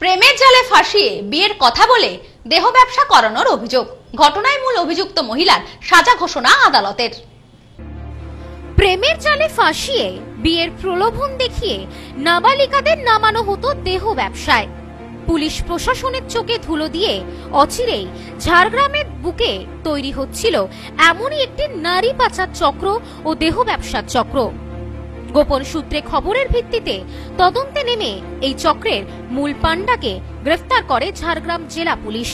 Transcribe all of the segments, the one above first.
প্রেমের জালে ফাঁসিয়ে বিয়ের কথা বলে দেহ ব্যবসা করানোর অভিযোগ। ঘটনায় মূল অভিযুক্ত মহিলার সাজা ঘোষণা আদালতের। প্রেমের জালে ফাঁসিয়ে বিয়ের প্রলোভন দেখিয়ে নাবালিকাদের নামানো হতো দেহ ব্যবসায়। পুলিশ প্রশাসনের চোখে ধুলো দিয়ে অচিরেই ঝাড়গ্রামের বুকে তৈরি হচ্ছিল এমনই একটি নারী পাচার চক্র ও দেহ ব্যবসার চক্র। গোপন সূত্রে খবরের ভিত্তিতে তদন্তে নেমে এই চক্রের মূল পাণ্ডাকে গ্রেফতার করে ঝাড়গ্রাম জেলা পুলিশ।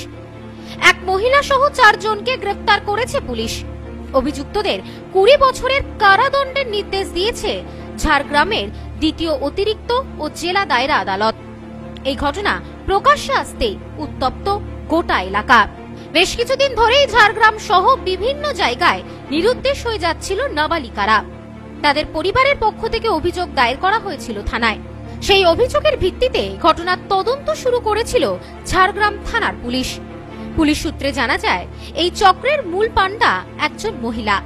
এক মহিলা সহ চারজনকে গ্রেফতার করেছে পুলিশ। অভিযুক্তদের কুড়ি বছরের কারাদণ্ডের নির্দেশ দিয়েছে ঝাড়গ্রামের দ্বিতীয় অতিরিক্ত ও জেলা দায়রা আদালত। এই ঘটনা প্রকাশ্যে আসতে উত্তপ্ত গোটা এলাকা। বেশ কিছুদিন ধরেই ঝাড়গ্রাম সহ বিভিন্ন জায়গায় নিরুদ্দেশ হয়ে যাচ্ছিল নাবালিকারা। তাদের পরিবারের পক্ষ থেকে অভিযোগ দায়ের করা হয়েছিল থানায়। সেই অভিযোগের ভিত্তিতে ঘটনার তদন্ত শুরু করেছিল ঝাড়গ্রাম থানার পুলিশ। পুলিশ সূত্রে জানা যায়, এই চক্রের মূল পাণ্ডা একজন মহিলা।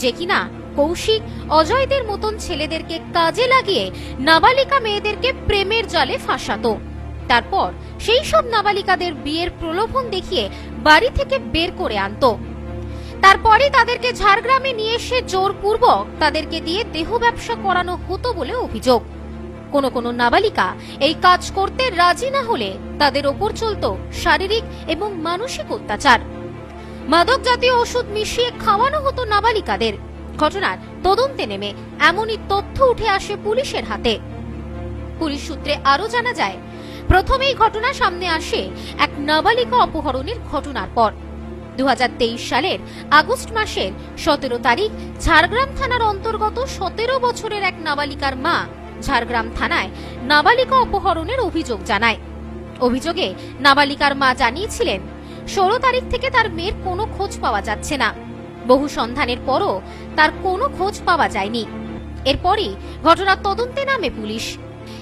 যে কিনা কৌশিক অজয়দের মতন ছেলেদেরকে কাজে লাগিয়ে নাবালিকা মেয়েদেরকে প্রেমের জালে ফাঁসাতো। তারপর সেই সব নাবালিকাদের বিয়ের প্রলোভন দেখিয়ে বাড়ি থেকে বের করে আনতো। তারপরে তাদেরকে ঝাড়গ্রামে নিয়ে এসে জোরপূর্বক তাদেরকে দিয়ে দেহ ব্যবসা করানো হতো বলে অভিযোগ। কোনো কোনো নাবালিকা এই কাজ করতে রাজি না হলে তাদের ওপর চলত শারীরিক এবং মানসিক অত্যাচার। মাদক জাতীয় ওষুধ মিশিয়ে খাওয়ানো হতো নাবালিকাদের। ঘটনার তদন্তে নেমে এমনই তথ্য উঠে আসে পুলিশের হাতে। পুলিশ সূত্রে আরও জানা যায়, প্রথমেই ঘটনা সামনে আসে এক নাবালিকা অপহরণের ঘটনার পর। দু হাজার তেইশ সালের আগস্ট মাসের সতেরো তারিখ ঝাড়গ্রাম থানার অন্তর্গত সতেরো বছরের এক নাবালিকার মা ঝাড়গ্রাম থানায় নাবালিকা অপহরণের অভিযোগ জানায়। অভিযোগে নাবালিকার মা জানিয়েছিলেন, ষোলো তারিখ থেকে তার মেয়ের কোনো খোঁজ পাওয়া যাচ্ছে না। বহু সন্ধানের পরও তার কোনো খোঁজ পাওয়া যায়নি। এরপরই ঘটনার তদন্তে নামে পুলিশ।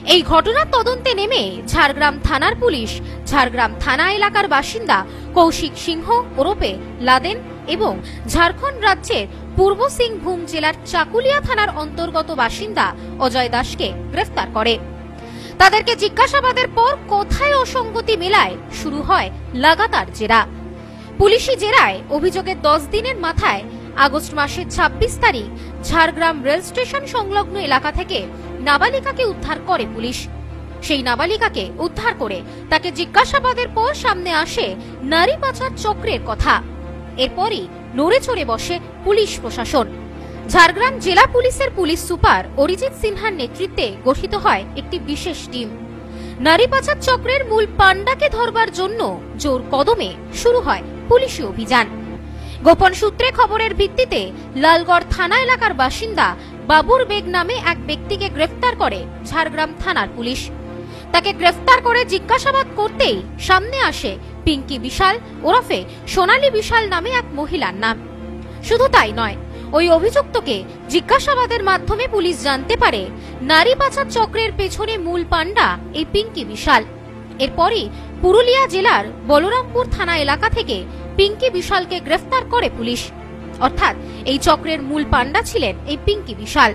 এই ঘটনার তদন্তে নেমে ঝাড়গ্রাম থানার পুলিশ, ঝাড়গ্রাম থানা এলাকার বাসিন্দা কৌশিক সিংহ, ওরপে লাদেন এবং ঝাড়খণ্ড রাজ্যের পূর্ব সিংভূম জেলার চাকুলিয়া থানার অন্তর্গত বাসিন্দা অজয় দাসকে গ্রেফতার করে। তাদেরকে জিজ্ঞাসাবাদের পর কোথায় অসঙ্গতি মেলায় শুরু হয় লাগাতার জেরা। পুলিশি জেরায় অভিযোগের দশ দিনের মাথায় আগস্ট মাসের ২৬ তারিখ ঝাড়গ্রাম রেল স্টেশন সংলগ্ন এলাকা থেকে নাবালিকাকে উদ্ধার করে পুলিশ। সেই নাবালিকাকে উদ্ধার করে তাকে জিজ্ঞাসাবাদের পর সামনে আসে নারী পাচার চক্রের কথা। এরপরই নড়ে চড়ে বসে পুলিশ প্রশাসন। ঝাড়গ্রাম জেলা পুলিশের পুলিশ সুপার অরিজিৎ সিনহার নেতৃত্বে গঠিত হয় একটি বিশেষ টিম। নারী পাচার চক্রের মূল পাণ্ডাকে ধরবার জন্য জোর কদমে শুরু হয় পুলিশি অভিযান। গোপন সূত্রে খবরের ভিত্তিতে লালগড় থানা এলাকার বাসিন্দা বাবুর বেগ নামে এক ব্যক্তিকে গ্রেফতার করে ঝাড়গ্রাম থানার পুলিশ। তাকে গ্রেফতার করে জিজ্ঞাসাবাদ করতেই সামনে আসে পিঙ্কি বিশাল ওরফে সোনালী বিশাল নামে এক মহিলার নাম। শুধু তাই নয়, ওই অভিযুক্তকে জিজ্ঞাসাবাদের মাধ্যমে পুলিশ জানতে পারে নারী পাচার চক্রের পেছনে মূল পাণ্ডা এই পিঙ্কি বিশাল। এরপরই পুরুলিয়া জেলার বলরামপুর থানা এলাকা থেকে পিঙ্কি বিশালকে গ্রেফতার করে পুলিশ। অর্থাৎ এই চক্রের মূল পাণ্ডা ছিলেন এই পিঙ্কি বিশাল।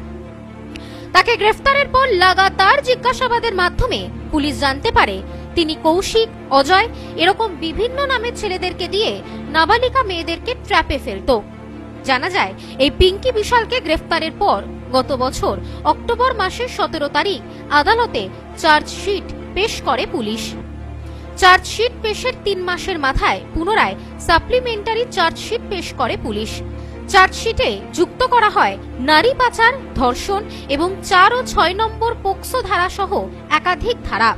তাকে গ্রেফতারের পর লাগাতার জিজ্ঞাসাবাদের মাধ্যমে পুলিশ জানতে পারে তিনি কৌশিক, অজয় এরকম বিভিন্ন নামের ছেলেদেরকে দিয়ে নাবালিকা মেয়েদেরকে ট্র্যাপে ফেলতো। জানা যায়, এই পিঙ্কি বিশালকে গ্রেফতারের পর গত বছর অক্টোবর মাসের সতেরো তারিখ আদালতে চার্জশিট পেশ করে পুলিশ। চার্জশিট পেশের তিন মাসের মাথায় পুনরায় সাপ্লিমেন্টারি চার্জশিট পেশ করে পুলিশ। চার্জশিটে যুক্ত করা হয় নারী পাচার, ধর্ষণ এবং চার ও ছয় নম্বর পোক্সো ধারা সহ একাধিক ধারা।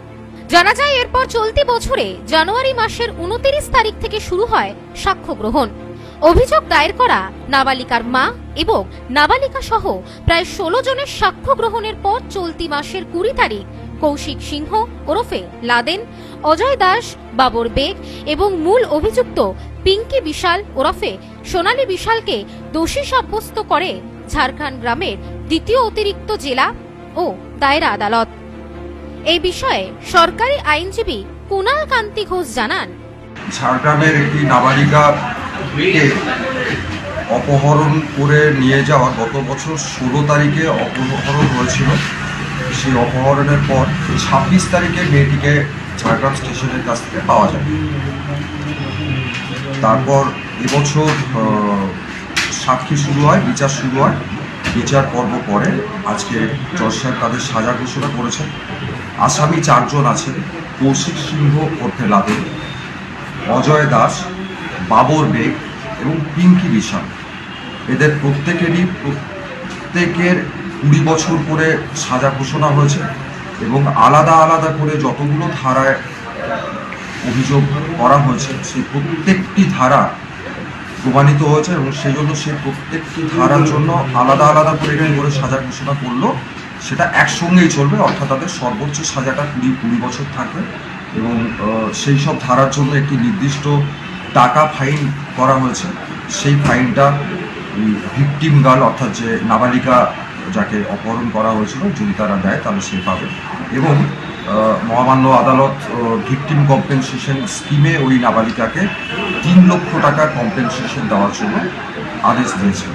জানা যায় এরপর চলতি বছরে জানুয়ারি মাসের উনতিরিশ তারিখ থেকে শুরু হয় সাক্ষ্য গ্রহণ। অভিযোগ দায়ের করা নাবালিকার মা এবং নাবালিকা সহ প্রায় ষোলো জনের সাক্ষ্য গ্রহণের পর চলতি মাসের কুড়ি তারিখ কৌশিক সিংহ, ওরফে লাদেন, অজয় দাস, বাবর বেগ এবং মূল অভিযুক্ত পিঙ্কি বিশাল, ওরফে সোনালী বিশালকে দোষী সাব্যস্ত করে ঝাড়খণ্ড গ্রামের দ্বিতীয় অতিরিক্ত জেলা ও দায়রা আদালত। এই বিষয়ে সরকারি আইনজীবী কুনাল কান্তি ঘোষ জানান ঝাড়গ্রামের একটি নাবালিকাকে অপহরণ করে নিয়ে যাওয়া গত বছর ষোলো তারিখে অপহরণ হয়েছিল। সেই অপহরণের পর ছাব্বিশ তারিখে মেয়েটিকে ঝাড়গ্রাম স্টেশনের কাছ থেকে পাওয়া যায়। তারপর এবছর সাক্ষী শুরু হয়, বিচার শুরু হয়। বিচার পর্ব পরে আজকে জজ সাহেব তাদের সাজা ঘোষণা করেছেন। আসামি চারজন আছেন, কৌশিক সিংহ ওরফে লাদেন, অজয় দাস, বাবর বেগ এবং পিঙ্কি বিশাল এদের প্রত্যেকেরই প্রত্যেকের কুড়ি বছর করে সাজা ঘোষণা হয়েছে এবং আলাদা আলাদা করে যতগুলো ধারায় অভিযোগ করা হয়েছে, সেই প্রত্যেকটি ধারা প্রমাণিত হয়েছে এবং সেই জন্য সেই প্রত্যেকটি ধারার জন্য আলাদা আলাদা করে একটি করে সাজা ঘোষণা করল। সেটা একসঙ্গেই চলবে, অর্থাৎ তাদের সর্বোচ্চ সাজাটা কুড়ি কুড়ি বছর থাকবে এবং সেই সব ধারার জন্য একটি নির্দিষ্ট টাকা ফাইন করা হয়েছে। সেই ফাইনটা ভিকটিম গার্ল, অর্থাৎ যে নাবালিকা যাকে অপহরণ করা হয়েছিল যদি তারা দেয় তাহলে সে পাবে। এবং আহ, মহামান্য আদালত ভিকটিম কম্পেনসেশন স্কিমে ওই নাবালিকাকে তিন লক্ষ টাকা কম্পেনসেশন দেওয়ার জন্য আদেশ দিয়েছে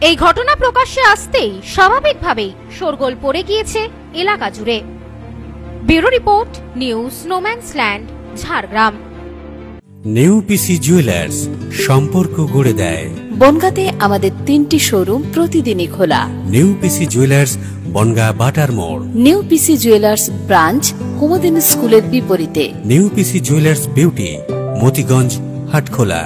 এই ঘটনা প্রকাশ্যে আসতেই স্বাভাবিকভাবেই শোরগোল পড়ে গিয়েছে এলাকা জুড়ে। Bureau report news snowman's land Jhargram. New PC jewellers সম্পর্ক গড়ে দেয়। বনগাঁতে আমাদের তিনটি শোরুম প্রতিদিনই খোলা। নিউ পিসি জুয়েলার্স বনগা বাটার মোড়। নিউ পিসি জুয়েলার্স ব্রাঞ্চ কুমদিন স্কুলের বিপরীতে। New PC jewellers beauty Motiganj Hatkhola.